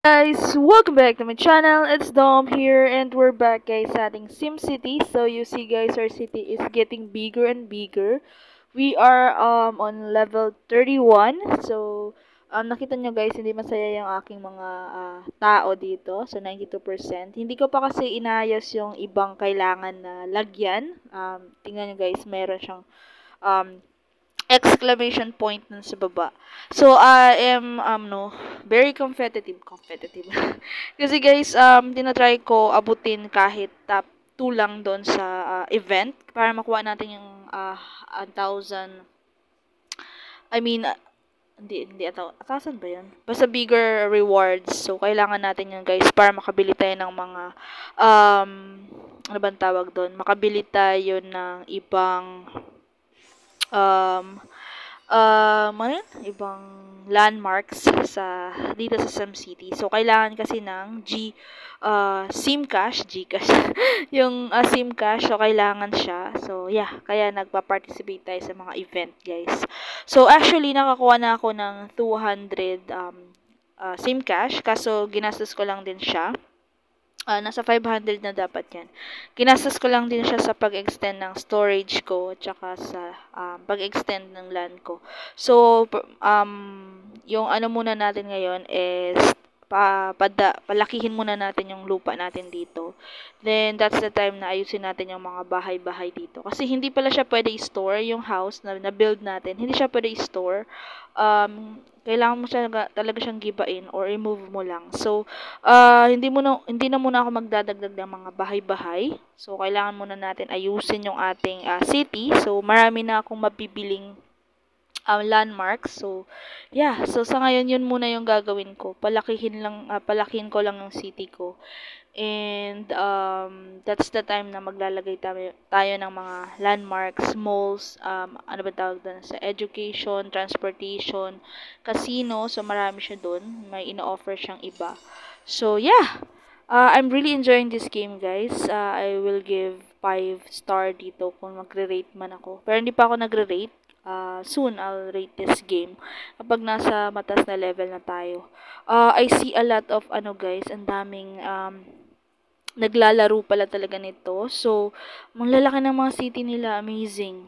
guys! Welcome back to my channel. It's Dom here and we're back guys sa ating Sim City. So you see guys, our city is getting bigger and bigger. We are um on level 31. So um nakita nyo guys, hindi masaya yung aking mga uh, tao dito. So 92%. Hindi ko pa kasi inayos yung ibang kailangan na lagyan. Um tingnan nyo guys, meron siyang um exclamation point nun sa baba. So, I am, um, no, very competitive, competitive. Kasi guys, um, tinatry ko abutin kahit top 2 lang doon sa uh, event para makuha natin yung uh, 1,000, I mean, uh, hindi, hindi, ataw, atasan ba yun? Basta bigger rewards. So, kailangan natin yun guys para makabili tayo ng mga, um, ano ba tawag doon? Makabili tayo ng ibang, um, uh, ano ibang landmarks sa dito sa Sam City. So kailangan kasi ng G uh, SIM cash, GCash. yung uh, SIM cash so kailangan siya. So yeah, kaya nagpa-participate tayo sa mga event, guys. So actually nakakuha na ako ng 200 um uh, SIM cash kaso ginastos ko lang din siya uh, nasa 500 na dapat yan. Kinastos ko lang din siya sa pag-extend ng storage ko at saka sa um, pag-extend ng LAN ko. So, um, yung ano muna natin ngayon is pa, pada, palakihin muna natin yung lupa natin dito. Then, that's the time na ayusin natin yung mga bahay-bahay dito. Kasi hindi pala siya pwede i-store yung house na na-build natin. Hindi siya pwede i-store. Um, kailangan mo siya talaga siyang gibain or remove mo lang. So, uh, hindi mo na, hindi na muna ako magdadagdag ng mga bahay-bahay. So, kailangan muna natin ayusin yung ating uh, city. So, marami na akong mabibiling um, landmarks. So, yeah. So, sa ngayon, yun muna yung gagawin ko. Palakihin lang, uh, palakihin ko lang yung city ko. And, um, that's the time na maglalagay tayo, tayo ng mga landmarks, malls, um, ano ba tawag doon, sa education, transportation, casino. So, marami siya doon. May ino-offer siyang iba. So, yeah. Uh, I'm really enjoying this game, guys. Uh, I will give 5 star dito kung magre-rate man ako. Pero hindi pa ako nagre-rate uh, soon I'll rate this game kapag nasa matas na level na tayo. Uh, I see a lot of ano guys, ang daming um, naglalaro pala talaga nito. So, lalaki ng mga city nila, amazing.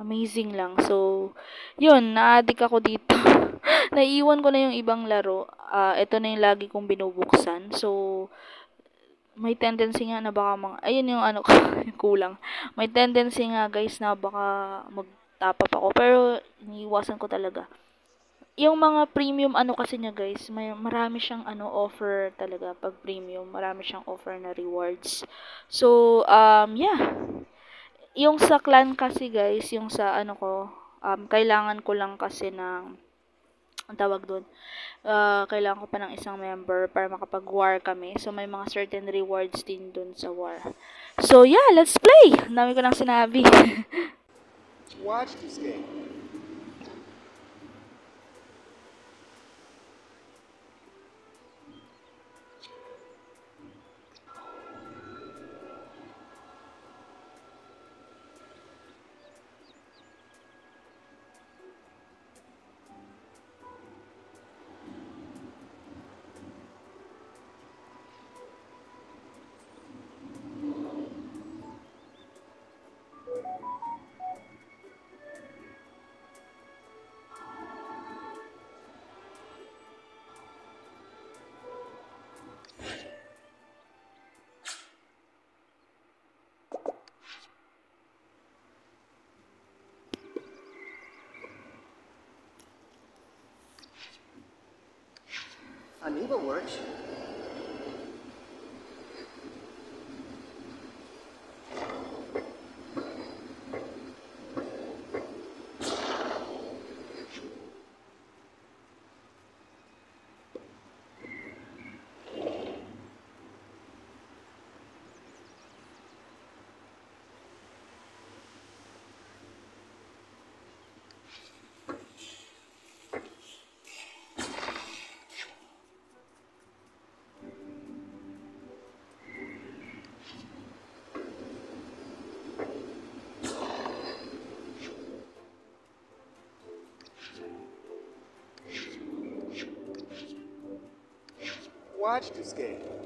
Amazing lang. So, yun, na-addict ako dito. Naiiwan ko na yung ibang laro. Uh, ito na yung lagi kong binubuksan. So, may tendency nga na baka mga, ayun yung ano, kulang. May tendency nga guys na baka mag top up ako. Pero, iniiwasan ko talaga. Yung mga premium ano kasi niya guys, may marami siyang ano offer talaga pag premium, marami siyang offer na rewards. So, um yeah. Yung sa clan kasi guys, yung sa ano ko, um kailangan ko lang kasi ng ang tawag doon. Uh, kailangan ko pa ng isang member para makapag-war kami. So, may mga certain rewards din doon sa war. So, yeah, let's play! Ang dami ko nang sinabi. watch this game. Amoeba works. Watch this game.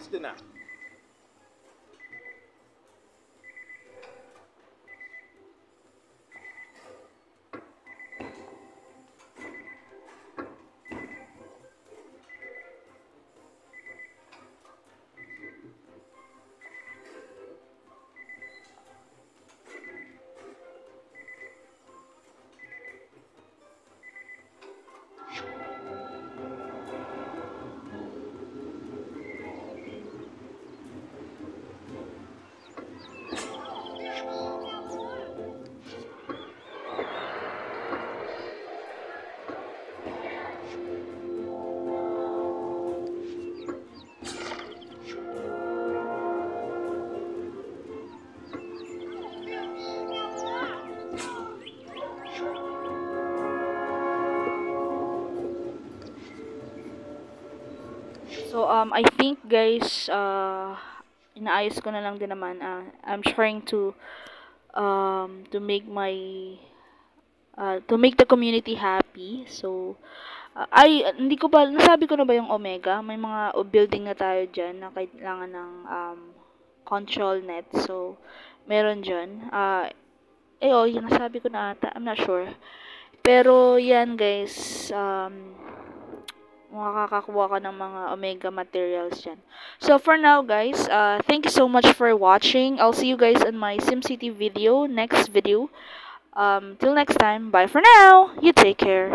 That's the. So, um, I think guys, uh, inaayos ko na lang din naman. Uh, I'm trying to, um, to make my, uh, to make the community happy. So, uh, ay, hindi ko ba, nasabi ko na ba yung Omega? May mga building na tayo dyan na kailangan ng, um, control net. So, meron dyan. Uh, eh, oh, yun, nasabi ko na ata. I'm not sure. Pero, yan guys, um, makakakuha ka ng mga omega materials dyan. So, for now, guys, uh, thank you so much for watching. I'll see you guys in my SimCity video, next video. Um, till next time, bye for now. You take care.